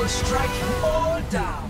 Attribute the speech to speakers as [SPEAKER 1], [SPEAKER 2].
[SPEAKER 1] will strike you all down.